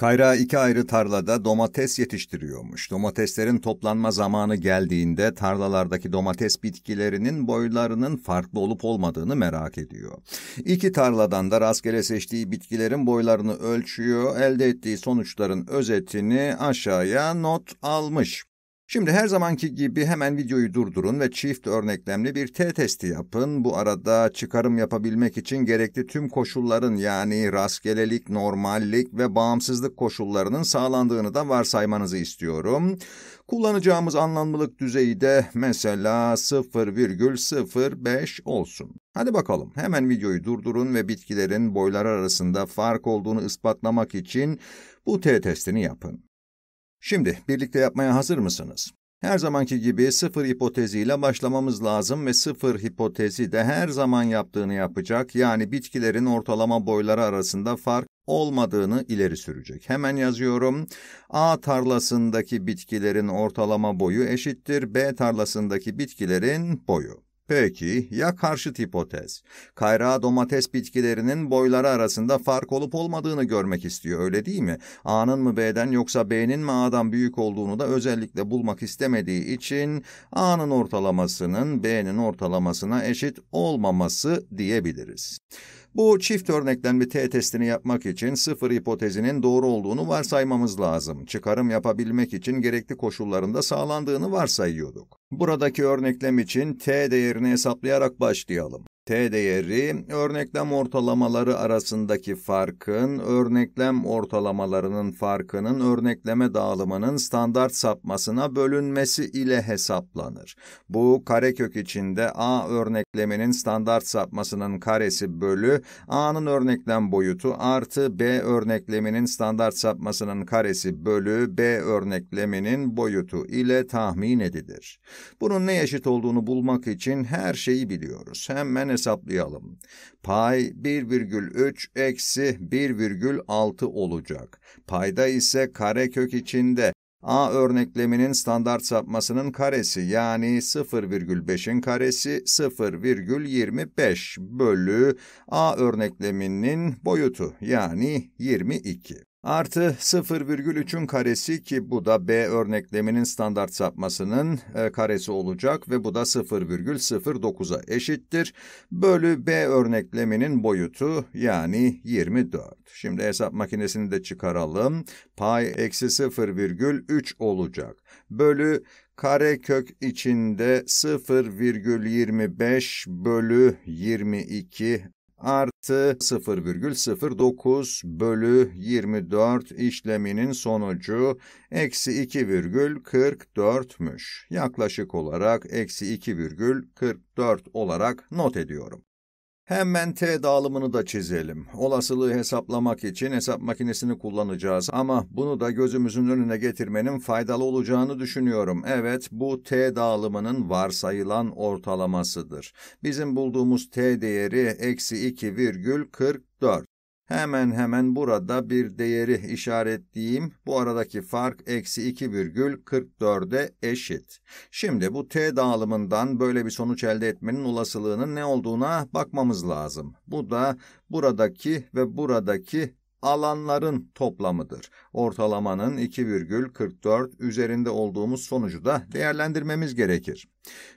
Kayra iki ayrı tarlada domates yetiştiriyormuş. Domateslerin toplanma zamanı geldiğinde tarlalardaki domates bitkilerinin boylarının farklı olup olmadığını merak ediyor. İki tarladan da rastgele seçtiği bitkilerin boylarını ölçüyor, elde ettiği sonuçların özetini aşağıya not almış. Şimdi her zamanki gibi hemen videoyu durdurun ve çift örneklemli bir T testi yapın. Bu arada çıkarım yapabilmek için gerekli tüm koşulların yani rastgelelik, normallik ve bağımsızlık koşullarının sağlandığını da varsaymanızı istiyorum. Kullanacağımız anlamlılık düzeyi de mesela 0,05 olsun. Hadi bakalım hemen videoyu durdurun ve bitkilerin boyları arasında fark olduğunu ispatlamak için bu T testini yapın. Şimdi birlikte yapmaya hazır mısınız? Her zamanki gibi sıfır hipoteziyle başlamamız lazım ve sıfır hipotezi de her zaman yaptığını yapacak. Yani bitkilerin ortalama boyları arasında fark olmadığını ileri sürecek. Hemen yazıyorum. A tarlasındaki bitkilerin ortalama boyu eşittir B tarlasındaki bitkilerin boyu. Peki ya karşıt hipotez? Kayra domates bitkilerinin boyları arasında fark olup olmadığını görmek istiyor öyle değil mi? A'nın mı B'den yoksa B'nin mi A'dan büyük olduğunu da özellikle bulmak istemediği için A'nın ortalamasının B'nin ortalamasına eşit olmaması diyebiliriz. Bu çift örnekten bir T testini yapmak için sıfır hipotezinin doğru olduğunu varsaymamız lazım. Çıkarım yapabilmek için gerekli koşullarında sağlandığını varsayıyorduk. Buradaki örneklem için T değerini hesaplayarak başlayalım. T değeri, örneklem ortalamaları arasındaki farkın, örneklem ortalamalarının farkının örnekleme dağılımının standart sapmasına bölünmesi ile hesaplanır. Bu karekök içinde A örnekleminin standart sapmasının karesi bölü A'nın örneklem boyutu artı B örnekleminin standart sapmasının karesi bölü B örnekleminin boyutu ile tahmin edilir. Bunun ne eşit olduğunu bulmak için her şeyi biliyoruz. Hemen hesaplayalım. Pay 1,3 eksi 1,6 olacak. Payda ise karekök içinde A örnekleminin standart sapmasının karesi yani 0,5'in karesi 0,25 bölü A örnekleminin boyutu yani 22. Artı 0,3'ün karesi ki bu da B örnekleminin standart sapmasının e, karesi olacak ve bu da 0,09'a eşittir. Bölü B örnekleminin boyutu yani 24. Şimdi hesap makinesini de çıkaralım. Pay eksi 0,3 olacak. Bölü kare kök içinde 0,25 bölü 22 artı 0,09 bölü 24 işleminin sonucu eksi 2,44'müş. Yaklaşık olarak eksi 2,44 olarak not ediyorum. Hemen T dağılımını da çizelim. Olasılığı hesaplamak için hesap makinesini kullanacağız ama bunu da gözümüzün önüne getirmenin faydalı olacağını düşünüyorum. Evet, bu T dağılımının varsayılan ortalamasıdır. Bizim bulduğumuz T değeri eksi 2,44. Hemen hemen burada bir değeri işaretleyeyim. Bu aradaki fark eksi 2,44'e eşit. Şimdi bu t dağılımından böyle bir sonuç elde etmenin olasılığının ne olduğuna bakmamız lazım. Bu da buradaki ve buradaki alanların toplamıdır. Ortalamanın 2,44 üzerinde olduğumuz sonucu da değerlendirmemiz gerekir.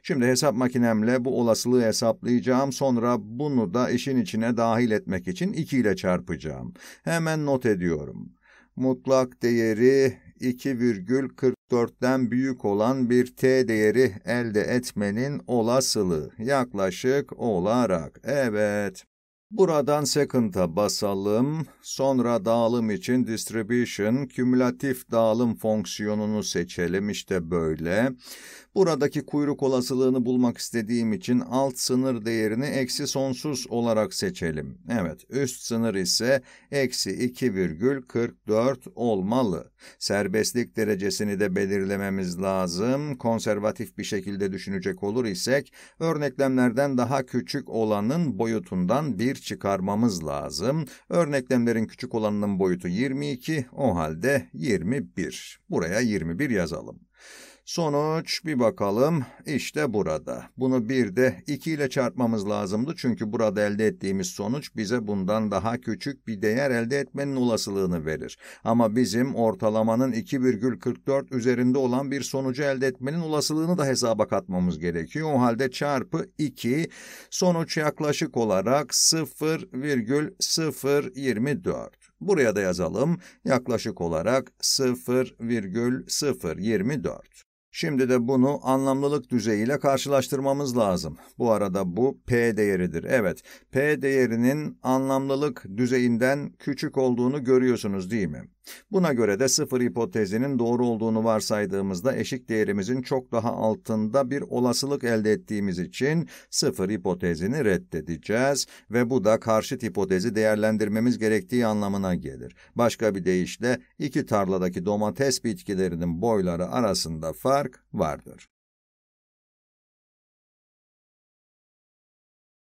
Şimdi hesap makinemle bu olasılığı hesaplayacağım. Sonra bunu da işin içine dahil etmek için 2 ile çarpacağım. Hemen not ediyorum. Mutlak değeri 2,44'ten büyük olan bir t değeri elde etmenin olasılığı yaklaşık olarak. Evet. Buradan second'a basalım. Sonra dağılım için distribution, kümülatif dağılım fonksiyonunu seçelim. İşte böyle. Buradaki kuyruk olasılığını bulmak istediğim için alt sınır değerini eksi sonsuz olarak seçelim. Evet, üst sınır ise eksi 2,44 olmalı. Serbestlik derecesini de belirlememiz lazım. Konservatif bir şekilde düşünecek olur isek, örneklemlerden daha küçük olanın boyutundan bir çıkarmamız lazım. Örneklemlerin küçük olanının boyutu 22, o halde 21. Buraya 21 yazalım. Sonuç bir bakalım işte burada. Bunu bir de 2 ile çarpmamız lazımdı çünkü burada elde ettiğimiz sonuç bize bundan daha küçük bir değer elde etmenin olasılığını verir. Ama bizim ortalamanın 2,44 üzerinde olan bir sonucu elde etmenin olasılığını da hesaba katmamız gerekiyor. O halde çarpı 2 sonuç yaklaşık olarak 0,024. Buraya da yazalım. Yaklaşık olarak 0,024. Şimdi de bunu anlamlılık düzeyiyle karşılaştırmamız lazım. Bu arada bu P değeridir. Evet, P değerinin anlamlılık düzeyinden küçük olduğunu görüyorsunuz değil mi? Buna göre de sıfır hipotezinin doğru olduğunu varsaydığımızda eşik değerimizin çok daha altında bir olasılık elde ettiğimiz için sıfır hipotezini reddedeceğiz ve bu da karşıt hipotezi değerlendirmemiz gerektiği anlamına gelir. Başka bir deyişle iki tarladaki domates bitkilerinin boyları arasında fark vardır.